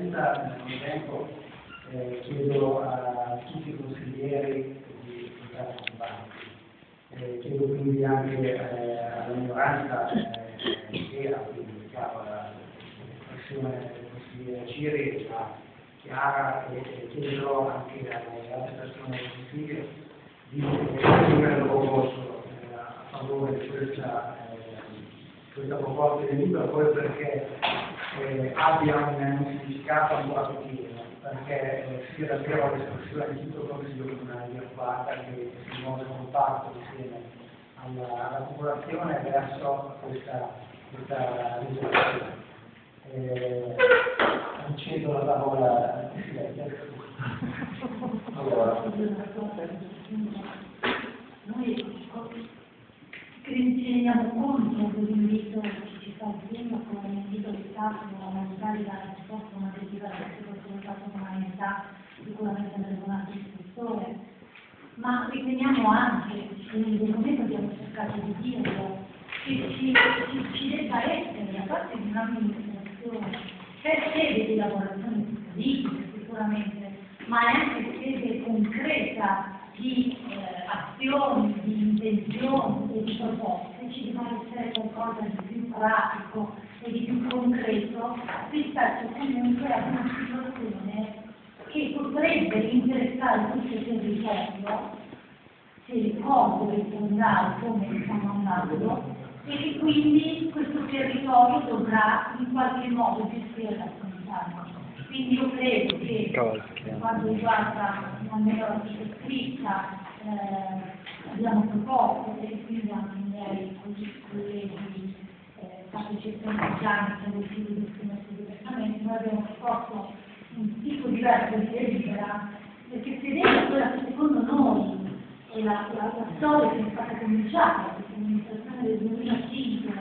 Presidenza, nel contempo eh, chiedo a tutti i consiglieri di votare banchi. Eh, chiedo quindi anche eh, alla minoranza eh, intera, quindi chiaro l'espressione del consigliere Ciri, che già chiara, e, e chiedo anche alle altre persone del Consiglio di esprimere il loro voto eh, a favore di questa, eh, questa proposta di libro, poi perché eh, abbia un, un significato ancora più pieno, perché eh, sia davvero l'espressione di tutto il Consiglio Comunale di Arquata che si muove compatto insieme alla, alla popolazione verso questa, questa risoluzione. Eh, cedo la parola al Presidente. Allora. Noi ci conto dell'invito che ci fa il primo come l'invito di Stato a valutare la risposta una direttiva che questo è fatto con un'unità sicuramente nel buonato istruttore, ma riteniamo anche, nel documento abbiamo cercato di dirlo, che ci, ci, ci debba essere da parte di un'amministrazione per sede di lavorazione cittadini sicuramente, ma è anche sede concreta di eh, azioni, di intenzioni e di proposte, ci deve essere qualcosa di più pratico e di più concreto rispetto comunque ad una situazione che potrebbe interessare tutto il territorio se il costo risponderà come stiamo andando e che quindi questo territorio dovrà in qualche modo gestire la comunità. Quindi io credo che per quanto riguarda almeno la scritta eh, abbiamo proposto e quindi anche i miei colleghi eh, partecipanti già sono riusciti ad esprimersi diversamente, noi abbiamo proposto un tipo diverso di delibera perché fedele a quella che secondo noi è la, la, la storia che è stata cominciata questa amministrazione del 2005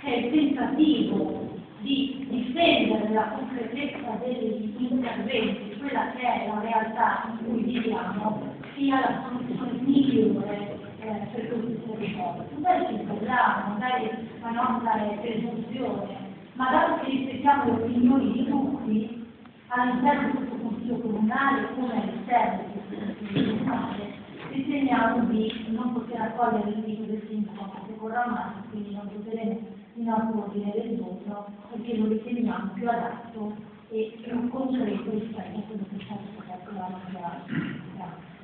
che è il tentativo di difendere la concretezza degli interventi, quella che è la realtà in cui viviamo, sia la soluzione migliore eh, per questo territorio. Magari ci parliamo, magari la nostra è presunzione, ma dato che rispettiamo le opinioni di tutti, all'interno di questo Consiglio Comunale come all'esterno di questo Consiglio Comunale, riteniamo di non poter accogliere l'invito del sindaco che corrà male, quindi non voteremo in ordine del voto perché lo riteniamo più adatto e più concreto rispetto a quello che è stato fatto la nostra